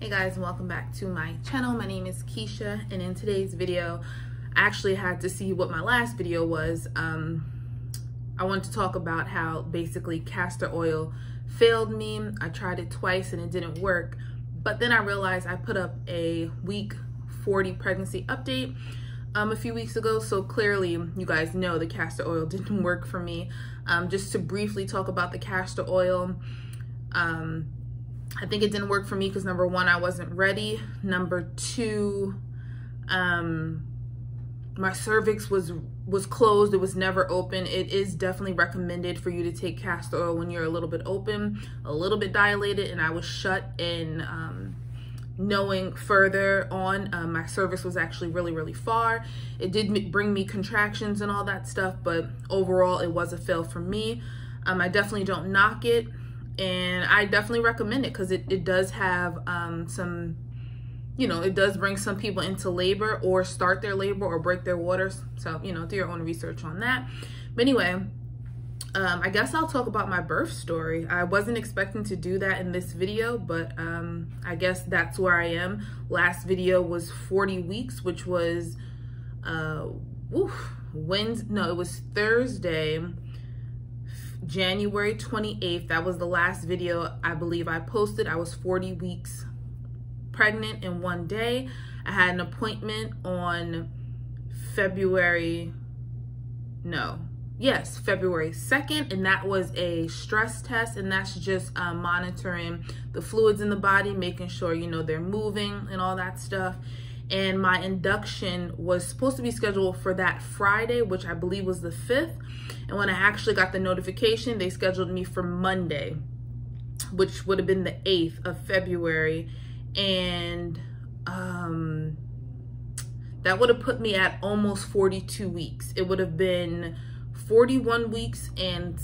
Hey guys, welcome back to my channel. My name is Keisha, and in today's video, I actually had to see what my last video was. Um, I wanted to talk about how basically castor oil failed me. I tried it twice and it didn't work, but then I realized I put up a week 40 pregnancy update um, a few weeks ago, so clearly you guys know the castor oil didn't work for me. Um, just to briefly talk about the castor oil, um, I think it didn't work for me because number one, I wasn't ready. Number two, um, my cervix was was closed. It was never open. It is definitely recommended for you to take castor oil when you're a little bit open, a little bit dilated, and I was shut and um, knowing further on um, my cervix was actually really really far it did bring me contractions and all that stuff but overall it was a fail for me um, i definitely don't knock it and I definitely recommend it because it, it does have um, some, you know, it does bring some people into labor or start their labor or break their waters. So, you know, do your own research on that. But anyway, um, I guess I'll talk about my birth story. I wasn't expecting to do that in this video, but um, I guess that's where I am. Last video was 40 weeks, which was, uh, woof, Wednesday, no, it was Thursday, January 28th. That was the last video I believe I posted. I was 40 weeks pregnant in one day. I had an appointment on February, no, yes, February 2nd, and that was a stress test, and that's just um, monitoring the fluids in the body, making sure, you know, they're moving and all that stuff. And my induction was supposed to be scheduled for that Friday, which I believe was the 5th and when I actually got the notification, they scheduled me for Monday, which would have been the 8th of February. And um, that would have put me at almost 42 weeks. It would have been 41 weeks and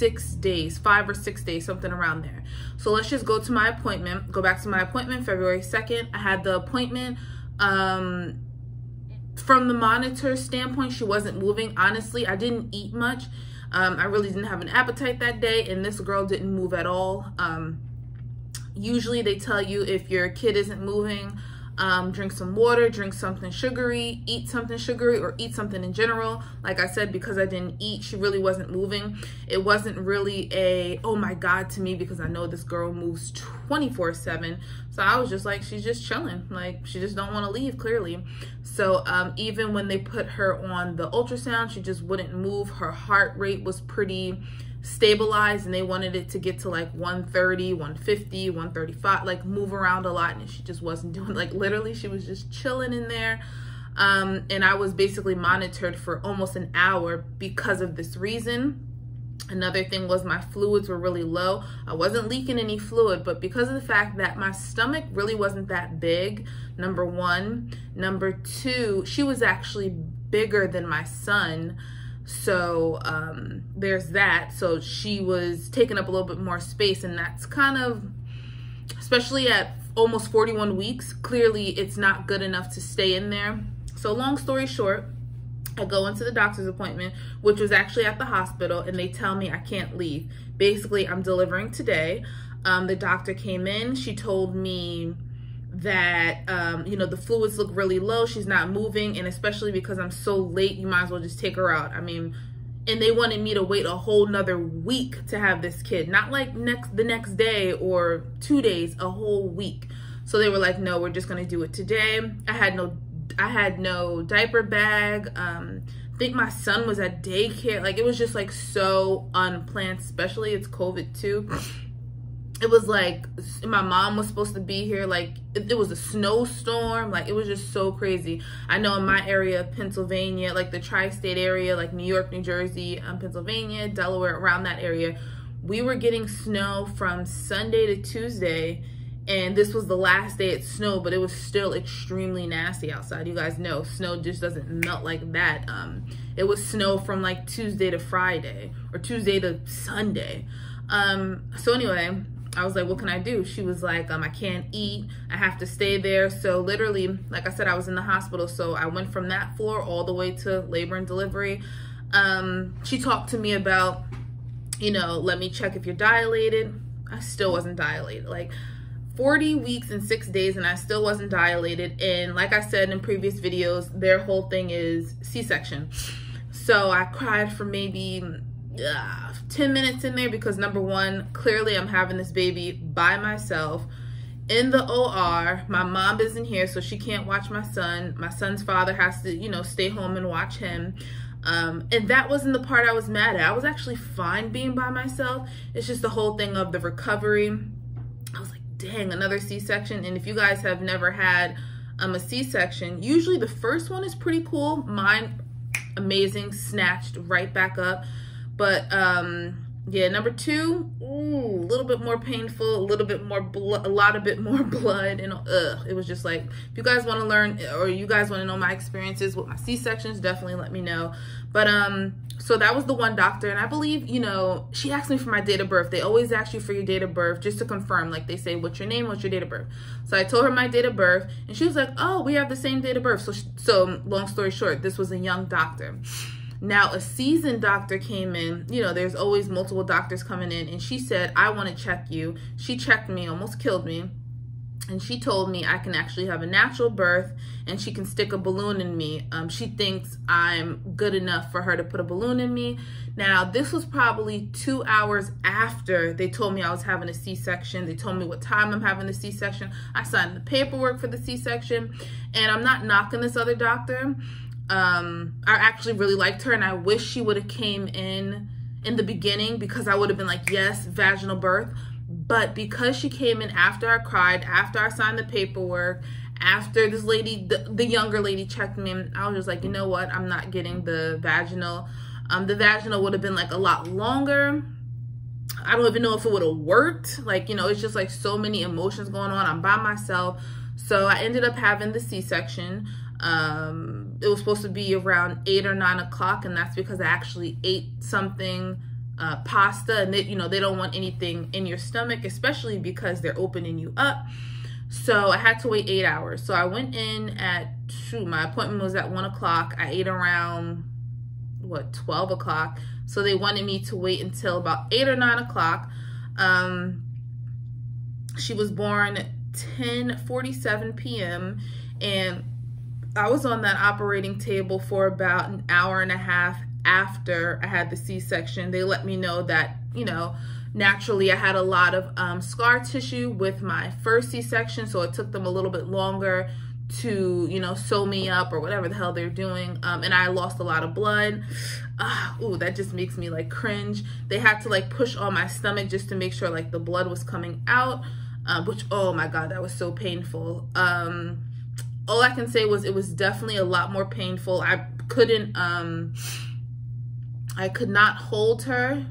six days, five or six days, something around there. So let's just go to my appointment, go back to my appointment, February 2nd. I had the appointment. Um, from the monitor standpoint, she wasn't moving. Honestly, I didn't eat much. Um, I really didn't have an appetite that day, and this girl didn't move at all. Um, usually, they tell you if your kid isn't moving, um, drink some water, drink something sugary, eat something sugary, or eat something in general. Like I said, because I didn't eat, she really wasn't moving. It wasn't really a, oh my God to me, because I know this girl moves 24 7. So I was just like, she's just chilling. Like, she just don't want to leave, clearly. So um, even when they put her on the ultrasound, she just wouldn't move. Her heart rate was pretty stabilized and they wanted it to get to like 130 150 135 like move around a lot and she just wasn't doing like literally she was just chilling in there um, and i was basically monitored for almost an hour because of this reason Another thing was my fluids were really low. I wasn't leaking any fluid, but because of the fact that my stomach really wasn't that big, number one. Number two, she was actually bigger than my son. So um, there's that. So she was taking up a little bit more space, and that's kind of, especially at almost 41 weeks, clearly it's not good enough to stay in there. So long story short, I go into the doctor's appointment, which was actually at the hospital, and they tell me I can't leave. Basically, I'm delivering today. Um, the doctor came in. She told me that um, you know the fluids look really low. She's not moving. And especially because i'm so late you might as well just take her out. I mean and they wanted me to wait a whole nother week to have this kid. Not like next the next day or two days a whole week. So they were like no we're just to do it today. I had no i had no diaper bag. Um I think my son was at daycare. Like it was just like so unplanned especially it's covid too it was like my mom was supposed to be here like it, it, was a snowstorm like it was just so crazy. I know in my area of pennsylvania like the tri-state area like new york new jersey um, pennsylvania delaware around that area we were getting snow from sunday to tuesday and this was the last day it snowed but it was still extremely nasty outside you guys know. Snow just doesn't melt like that um it was snow from like tuesday to friday or tuesday to sunday. Um so anyway I was like, what can I do? She was like, um, I can't eat. I have to stay there. So literally, like I said, I was in the hospital. So I went from that floor all the way to labor and delivery. Um, she talked to me about, you know, let me check if you're dilated. I still wasn't dilated. Like 40 weeks and six days and I still wasn't dilated. And like I said in previous videos, their whole thing is C-section. So I cried for maybe uh, 10 minutes in there because number one, clearly I'm having this baby by myself in the OR. My mom isn't here, so she can't watch my son. My son's father has to, you know, stay home and watch him. Um, and that wasn't the part I was mad at. I was actually fine being by myself. It's just the whole thing of the recovery. I was like, dang, another C-section. And if you guys have never had um, a C-section, usually the first one is pretty cool. Mine, amazing, snatched right back up. But um, yeah, number two, ooh, a little bit more painful, a little bit more blood, a lot of bit more blood, and ugh, it was just like, if you guys want to learn or you guys want to know my experiences with my C-sections, definitely let me know. But um, so that was the one doctor, and I believe, you know, she asked me for my date of birth. They always ask you for your date of birth just to confirm, like they say, what's your name, what's your date of birth. So I told her my date of birth, and she was like, oh, we have the same date of birth. So, so long story short, this was a young doctor. Now, a seasoned doctor came in. You know, there's always multiple doctors coming in. And she said, I want to check you. She checked me, almost killed me. And she told me I can actually have a natural birth and she can stick a balloon in me. Um, she thinks I'm good enough for her to put a balloon in me. Now, this was probably two hours after they told me I was having a C-section. They told me what time I'm having the C-section. I signed the paperwork for the C-section. And I'm not knocking this other doctor um, I actually really liked her and I wish she would have came in in the beginning because I would have been like, yes, vaginal birth. But because she came in after I cried, after I signed the paperwork, after this lady, the, the younger lady checked me, I was just like, you know what? I'm not getting the vaginal. Um, the vaginal would have been like a lot longer. I don't even know if it would have worked. Like, you know, it's just like so many emotions going on. I'm by myself. So I ended up having the C-section. Um, it was supposed to be around eight or nine o'clock, and that's because I actually ate something uh, pasta, and they, you know they don't want anything in your stomach, especially because they're opening you up. So I had to wait eight hours. So I went in at shoot, my appointment was at one o'clock. I ate around what 12 o'clock. So they wanted me to wait until about eight or nine o'clock. Um, she was born 10 47 p.m. and I was on that operating table for about an hour and a half after I had the C-section. They let me know that, you know, naturally I had a lot of um, scar tissue with my first C-section, so it took them a little bit longer to, you know, sew me up or whatever the hell they're doing. Um, and I lost a lot of blood. Uh, ooh, that just makes me like cringe. They had to like push on my stomach just to make sure like the blood was coming out, uh, which, oh my God, that was so painful. Um, all I can say was it was definitely a lot more painful. I couldn't, um, I could not hold her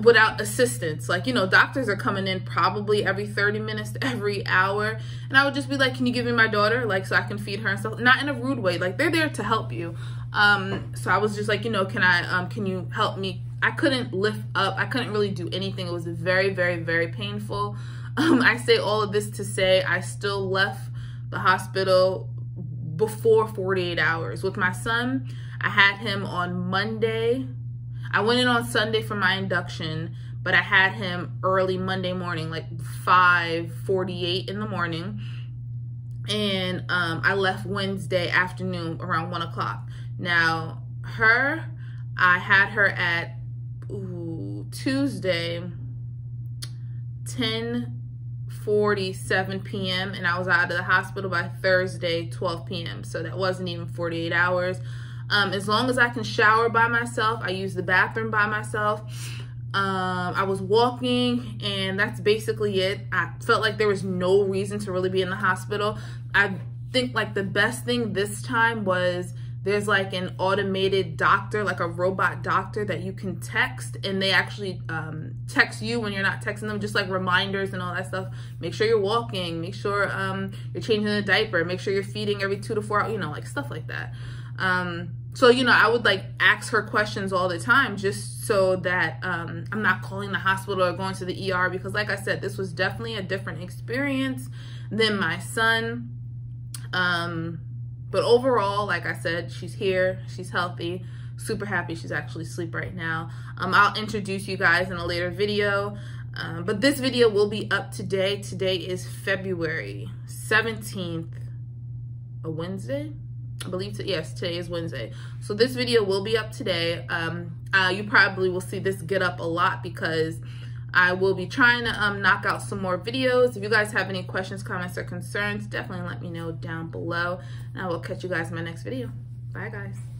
without assistance. Like, you know, doctors are coming in probably every 30 minutes every hour. And I would just be like, can you give me my daughter? Like, so I can feed her and stuff. Not in a rude way. Like, they're there to help you. Um, so I was just like, you know, can I, um, can you help me? I couldn't lift up. I couldn't really do anything. It was very, very, very painful. Um, I say all of this to say I still left the hospital before 48 hours. With my son, I had him on Monday. I went in on Sunday for my induction, but I had him early Monday morning, like 5.48 in the morning. And um, I left Wednesday afternoon around 1 o'clock. Now, her, I had her at ooh, Tuesday, 10 47 p.m. and I was out of the hospital by Thursday 12 p.m. So that wasn't even 48 hours. Um, as long as I can shower by myself, I use the bathroom by myself. Um, I was walking and that's basically it. I felt like there was no reason to really be in the hospital. I think like the best thing this time was there's like an automated doctor, like a robot doctor that you can text and they actually um, text you when you're not texting them, just like reminders and all that stuff. Make sure you're walking, make sure um, you're changing the diaper, make sure you're feeding every two to four hours, you know, like stuff like that. Um, so, you know, I would like ask her questions all the time just so that um, I'm not calling the hospital or going to the ER because like I said, this was definitely a different experience than my son. Um, but overall, like I said, she's here, she's healthy, super happy she's actually asleep right now. Um, I'll introduce you guys in a later video. Um, but this video will be up today. Today is February 17th, a Wednesday. I believe, to, yes, today is Wednesday. So this video will be up today. Um, uh, you probably will see this get up a lot because I will be trying to um, knock out some more videos. If you guys have any questions, comments, or concerns, definitely let me know down below. And I will catch you guys in my next video. Bye, guys.